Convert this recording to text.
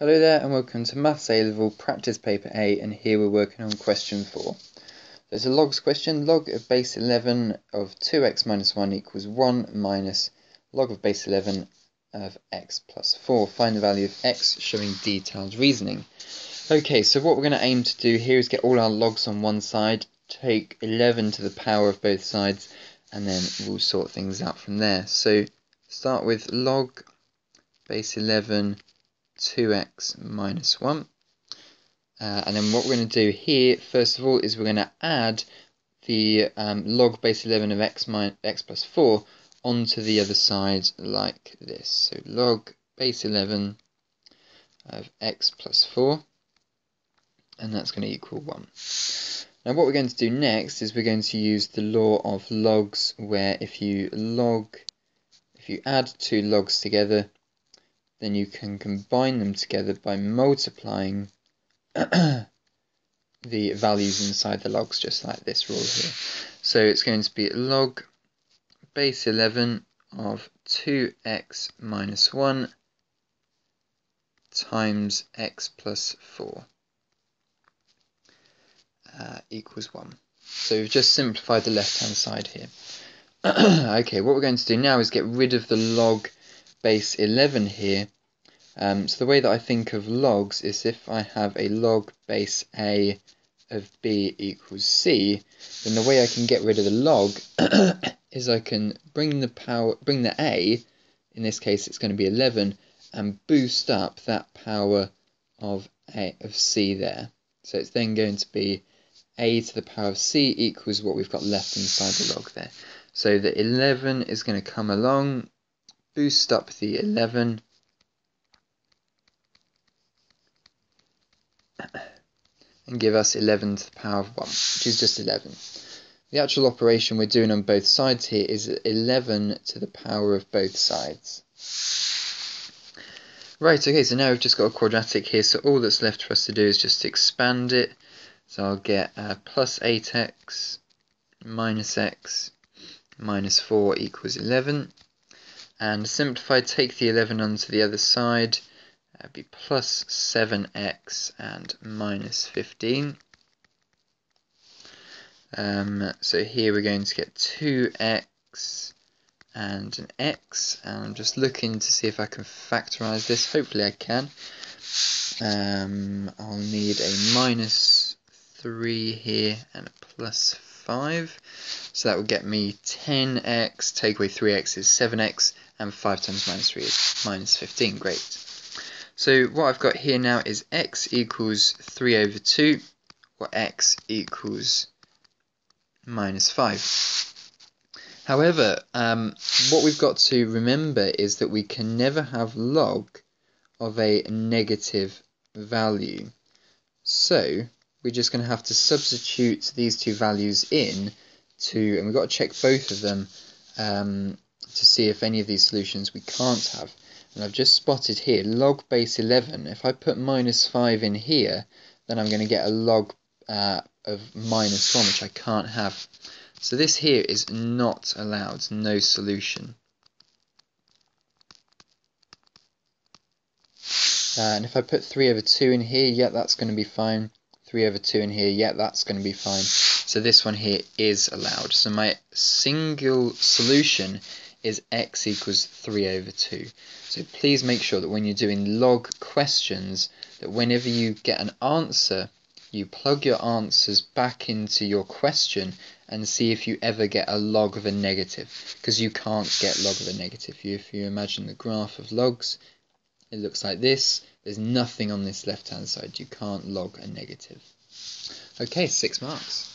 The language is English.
Hello there and welcome to Maths A Level Practice Paper A and here we're working on question 4. There's a logs question, log of base 11 of 2x minus 1 equals 1 minus log of base 11 of x plus 4. Find the value of x showing detailed reasoning. Okay, so what we're going to aim to do here is get all our logs on one side, take 11 to the power of both sides and then we'll sort things out from there. So start with log base 11 2x minus 1. Uh, and then what we're going to do here, first of all, is we're going to add the um, log base 11 of x, minus, x plus 4 onto the other side like this. So log base 11 of x plus 4, and that's going to equal 1. Now what we're going to do next is we're going to use the law of logs, where if you log, if you add two logs together, then you can combine them together by multiplying the values inside the logs, just like this rule here. So it's going to be log base 11 of 2x minus 1 times x plus 4 uh, equals 1. So we've just simplified the left-hand side here. okay, what we're going to do now is get rid of the log base 11 here um, so the way that I think of logs is if I have a log base a of b equals c, then the way I can get rid of the log is I can bring the power, bring the a, in this case it's going to be 11, and boost up that power of a of c there. So it's then going to be a to the power of c equals what we've got left inside the log there. So the 11 is going to come along, boost up the 11, and give us 11 to the power of 1, which is just 11. The actual operation we're doing on both sides here is 11 to the power of both sides. Right, okay, so now we've just got a quadratic here, so all that's left for us to do is just expand it. So I'll get uh, plus 8x minus x minus 4 equals 11. And simplify, take the 11 onto the other side, That'd be plus 7x and minus 15. Um, so here we're going to get 2x and an x. And I'm just looking to see if I can factorize this. Hopefully I can. Um, I'll need a minus 3 here and a plus 5. So that will get me 10x, take away 3x is 7x, and 5 times minus 3 is minus 15. Great. So what I've got here now is x equals 3 over 2, or x equals minus 5. However, um, what we've got to remember is that we can never have log of a negative value. So we're just going to have to substitute these two values in to, and we've got to check both of them um, to see if any of these solutions we can't have. And I've just spotted here, log base 11. If I put minus 5 in here, then I'm going to get a log uh, of minus 1, which I can't have. So this here is not allowed, no solution. Uh, and if I put 3 over 2 in here, yeah, that's going to be fine. 3 over 2 in here, yeah, that's going to be fine. So this one here is allowed. So my single solution is x equals 3 over 2. So please make sure that when you're doing log questions, that whenever you get an answer, you plug your answers back into your question and see if you ever get a log of a negative, because you can't get log of a negative. If you imagine the graph of logs, it looks like this. There's nothing on this left-hand side. You can't log a negative. Okay, six marks.